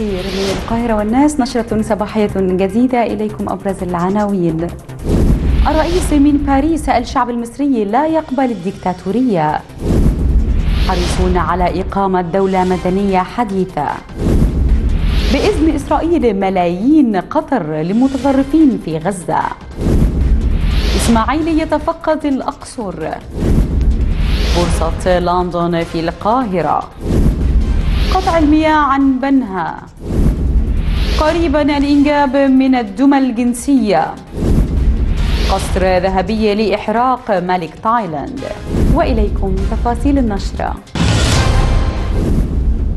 الخير من القاهرة والناس. نشرة صباحية جديدة إليكم أبرز العناوين. الرئيس من باريس الشعب المصري لا يقبل الدكتاتورية. حريصون على إقامة دولة مدنية حديثة. بإذن إسرائيل ملايين قطر لمتطرفين في غزة. إسماعيل يتفقد الأقصر. بورصة لندن في القاهرة. قطع المياه عن بنها. قريبا الإنجاب من الدمى الجنسية. قصر ذهبي لإحراق ملك تايلاند. وإليكم تفاصيل النشرة.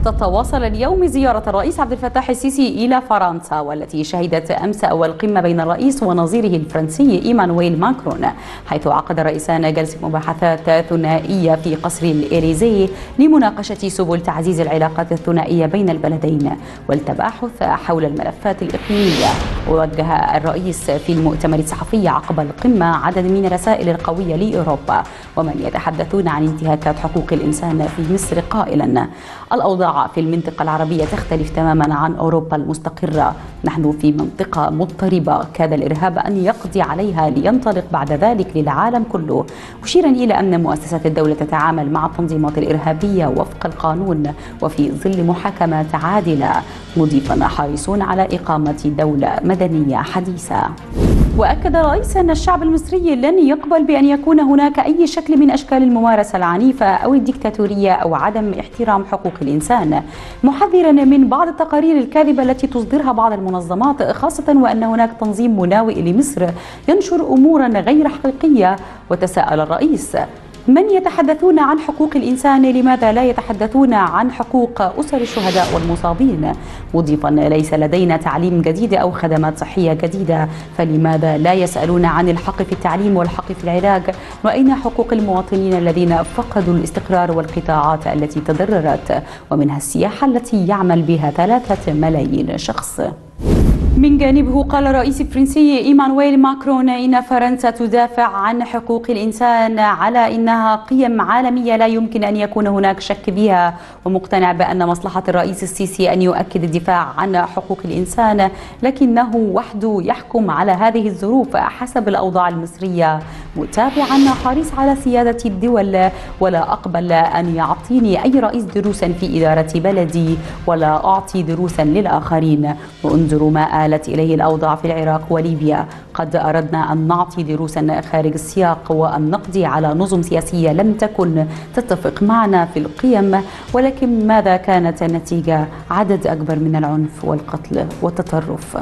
تتواصل اليوم زيارة الرئيس عبد الفتاح السيسي إلى فرنسا والتي شهدت أمس أول قمة بين الرئيس ونظيره الفرنسي إيمانويل ماكرون حيث عقد الرئيسان جلسة مباحثات ثنائية في قصر الإليزي لمناقشة سبل تعزيز العلاقات الثنائية بين البلدين والتباحث حول الملفات الإقليمية. ووجه الرئيس في المؤتمر الصحفي عقب القمة عدد من الرسائل القوية لأوروبا ومن يتحدثون عن انتهاكات حقوق الإنسان في مصر قائلا. الأوضاع في المنطقة العربية تختلف تماما عن أوروبا المستقرة. نحن في منطقة مضطربة. كاد الإرهاب أن يقضي عليها لينطلق بعد ذلك للعالم كله. مشيرا إلى أن مؤسسات الدولة تتعامل مع التنظيمات الإرهابية وفق القانون وفي ظل محاكمات عادلة مضيفا حريصون على إقامة دولة مدنية حديثة. وأكد الرئيس أن الشعب المصري لن يقبل بأن يكون هناك أي شكل من أشكال الممارسة العنيفة أو الديكتاتورية أو عدم احترام حقوق الإنسان. محذرا من بعض التقارير الكاذبة التي تصدرها بعض المنظمات خاصة وأن هناك تنظيم مناوئ لمصر ينشر امورا غير حقيقية وتساءل الرئيس. من يتحدثون عن حقوق الإنسان؟ لماذا لا يتحدثون عن حقوق أسر الشهداء والمصابين؟ مضيفا ليس لدينا تعليم جديد أو خدمات صحية جديدة فلماذا لا يسألون عن الحق في التعليم والحق في العلاج؟ وأين حقوق المواطنين الذين فقدوا الاستقرار والقطاعات التي تضررت؟ ومنها السياحة التي يعمل بها ثلاثة ملايين شخص. من جانبه قال الرئيس الفرنسي إيمانويل ماكرون إن فرنسا تدافع عن حقوق الإنسان على إنها قيم عالمية لا يمكن أن يكون هناك شك بها ومقتنع بأن مصلحة الرئيس السيسي أن يؤكد الدفاع عن حقوق الإنسان لكنه وحده يحكم على هذه الظروف حسب الأوضاع المصرية. متابعا حريص على سيادة الدول ولا أقبل أن يعطيني أي رئيس دروسا في إدارة بلدي ولا أعطي دروسا للآخرين. وانظروا ما آلت إليه الأوضاع في العراق وليبيا. قد أردنا أن نعطي دروسا خارج السياق وأن نقضي على نظم سياسية لم تكن تتفق معنا في القيم ولكن ماذا كانت النتيجة عدد أكبر من العنف والقتل والتطرف.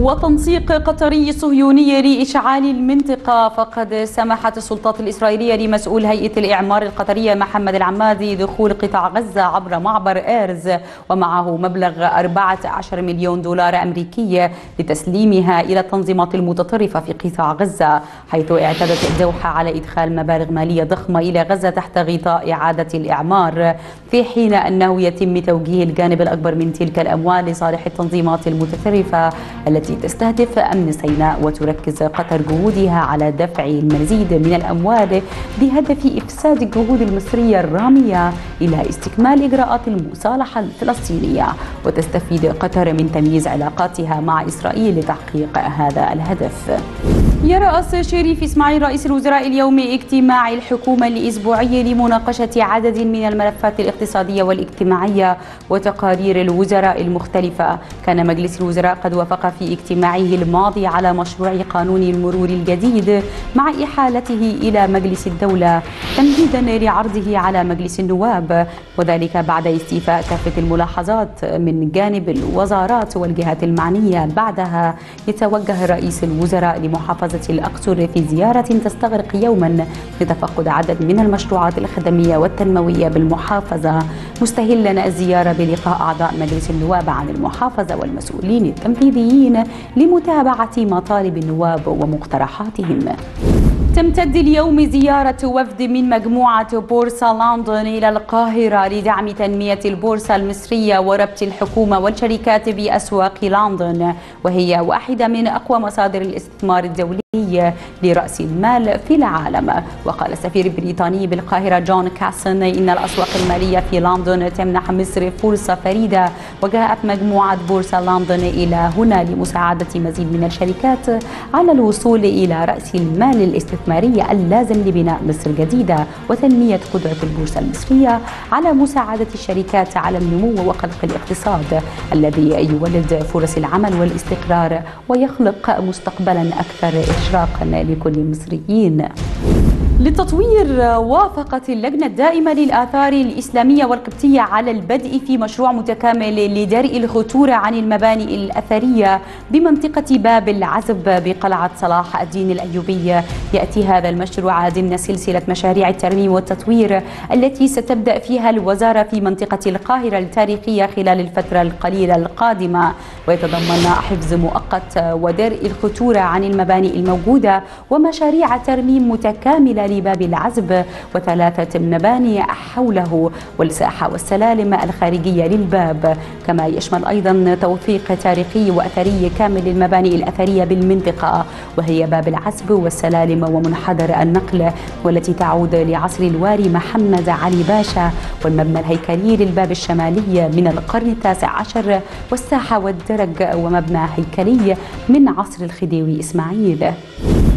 وتنسيق قطري صهيوني لإشعال المنطقة فقد سمحت السلطات الإسرائيلية لمسؤول هيئة الإعمار القطرية محمد العمادي دخول قطاع غزة عبر معبر إيرز ومعه مبلغ 14 مليون دولار أمريكي لتسليمها إلى التنظيمات المتطرفة في قطاع غزة حيث اعتادت الدوحة على إدخال مبالغ مالية ضخمة إلى غزة تحت غطاء إعادة الإعمار في حين أنه يتم توجيه الجانب الأكبر من تلك الأموال لصالح التنظيمات المتطرفة التي تستهدف أمن سيناء وتركز قطر جهودها على دفع المزيد من الأموال بهدف إفساد الجهود المصرية الرامية إلى استكمال إجراءات المصالحة الفلسطينية. وتستفيد قطر من تمييز علاقاتها مع إسرائيل لتحقيق هذا الهدف. يرأس شريف إسماعيل رئيس الوزراء اليوم اجتماع الحكومة الأسبوعي لمناقشة عدد من الملفات الاقتصادية والاجتماعية وتقارير الوزراء المختلفة. كان مجلس الوزراء قد وافق في اجتماعه الماضي على مشروع قانون المرور الجديد مع إحالته إلى مجلس الدولة تمهيدا لعرضه على مجلس النواب. وذلك بعد استيفاء كافة الملاحظات من جانب الوزارات والجهات المعنية. بعدها يتوجه رئيس الوزراء لمحافظة الأقصر في زيارة تستغرق يوما لتفقد عدد من المشروعات الخدمية والتنموية بالمحافظة. مستهلا الزيارة بلقاء أعضاء مجلس النواب عن المحافظة والمسؤولين التنفيذيين لمتابعة مطالب النواب ومقترحاتهم. تمتد اليوم زيارة وفد من مجموعة بورصة لندن إلى القاهرة لدعم تنمية البورصة المصرية وربط الحكومة والشركات بأسواق لندن وهي واحدة من أقوى مصادر الاستثمار الدولي لرأس المال في العالم. وقال السفير البريطاني بالقاهرة جون كاسن إن الأسواق المالية في لندن تمنح مصر فرصة فريدة. وجاءت مجموعة بورصة لندن إلى هنا لمساعدة مزيد من الشركات على الوصول إلى رأس المال الاستثماري اللازم لبناء مصر جديدة وتنمية قدرة البورصة المصرية على مساعدة الشركات على النمو وخلق الاقتصاد الذي يولد فرص العمل والاستقرار ويخلق مستقبلا أكثر إشراقا لكل المصريين للتطوير وافقت اللجنة الدائمة للآثار الإسلامية والقبطية على البدء في مشروع متكامل لدرء الخطورة عن المباني الأثرية بمنطقة باب العزب بقلعة صلاح الدين الأيوبي. يأتي هذا المشروع ضمن سلسلة مشاريع الترميم والتطوير التي ستبدأ فيها الوزارة في منطقة القاهرة التاريخية خلال الفترة القليلة القادمة. ويتضمن حفظ مؤقت ودرء الخطورة عن المباني الموجودة ومشاريع ترميم متكاملة لباب العزب وثلاثة مباني حوله والساحة والسلالم الخارجية للباب. كما يشمل أيضا توثيق تاريخي وأثري كامل للمباني الأثرية بالمنطقة وهي باب العزب والسلالم ومنحدر النقل والتي تعود لعصر الواري محمد علي باشا والمبنى الهيكلي للباب الشمالي من القرن التاسع عشر والساحة والدرج ومبنى هيكلي من عصر الخديوي إسماعيل.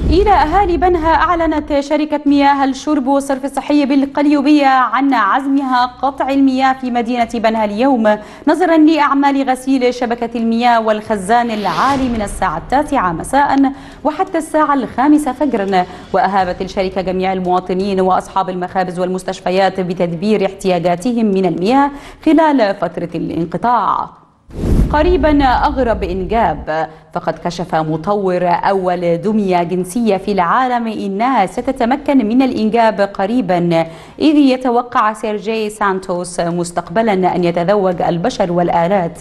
إلى أهالي بنها أعلنت شركة مياه الشرب والصرف الصحي بالقليوبية عن عزمها قطع المياه في مدينة بنها اليوم نظرا لأعمال غسيل شبكة المياه والخزان العالي من الساعة التاسعة مساء وحتى الساعة الخامسة فجرا. وأهابت الشركة جميع المواطنين وأصحاب المخابز والمستشفيات بتدبير احتياجاتهم من المياه خلال فترة الانقطاع. قريبا أغرب إنجاب. فقد كشف مطور أول دمية جنسية في العالم إنها ستتمكن من الإنجاب قريبا. إذ يتوقع سيرجي سانتوس مستقبلا أن يتزوج البشر والآلات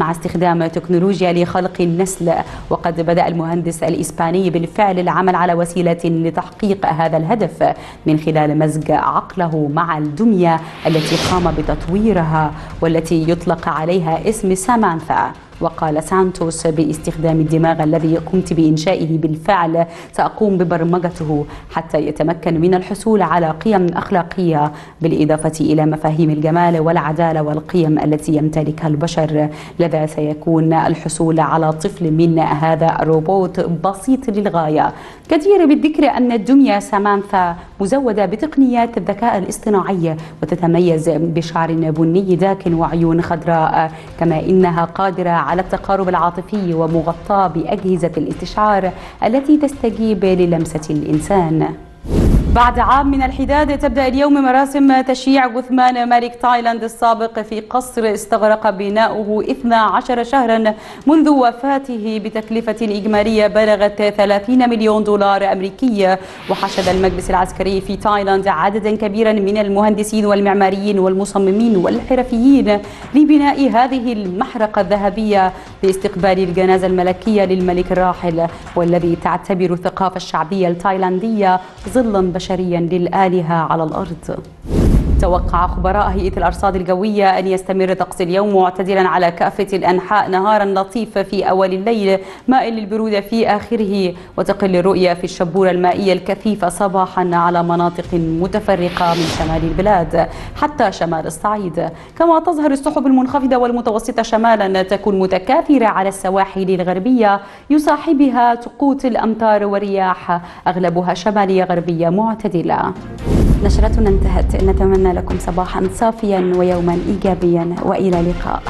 مع استخدام تكنولوجيا لخلق النسل. وقد بدأ المهندس الإسباني بالفعل العمل على وسيلة لتحقيق هذا الهدف من خلال مزج عقله مع الدمية التي قام بتطويرها والتي يطلق عليها اسم سامانثا. وقال سانتوس باستخدام الدماغ الذي قمت بإنشائه بالفعل سأقوم ببرمجته حتى يتمكن من الحصول على قيم أخلاقية بالإضافة إلى مفاهيم الجمال والعدالة والقيم التي يمتلكها البشر. لذا سيكون الحصول على طفل من هذا الروبوت بسيط للغاية. كثير بالذكر أن الدمية سامانثا مزودة بتقنيات الذكاء الاصطناعي وتتميز بشعر بني داكن وعيون خضراء كما إنها قادرة على التقارب العاطفي ومغطاة بأجهزة الاستشعار التي تستجيب للمسة الإنسان. بعد عام من الحداد تبدأ اليوم مراسم تشييع جثمان ملك تايلاند السابق في قصر استغرق بناؤه 12 شهرا منذ وفاته بتكلفة إجمالية بلغت 30 مليون دولار أمريكي وحشد المجلس العسكري في تايلاند عددا كبيرا من المهندسين والمعماريين والمصممين والحرفيين لبناء هذه المحرقة الذهبية لاستقبال الجنازة الملكية للملك الراحل والذي تعتبر الثقافة الشعبية التايلاندية ظلا بشريا للآلهة على الأرض. توقع خبراء هيئة الأرصاد الجوية أن يستمر طقس اليوم معتدلا على كافة الأنحاء نهارا لطيف في أول الليل مائل للبرودة في آخره وتقل الرؤية في الشبورة المائية الكثيفة صباحا على مناطق متفرقة من شمال البلاد حتى شمال الصعيد. كما تظهر السحب المنخفضة والمتوسطة شمالا تكون متكاثرة على السواحل الغربية يصاحبها سقوط الأمطار والرياح أغلبها شمالية غربية معتدلة. نشرتنا انتهت. نتمنى لكم صباحا صافيا ويوما ايجابيا وإلى اللقاء.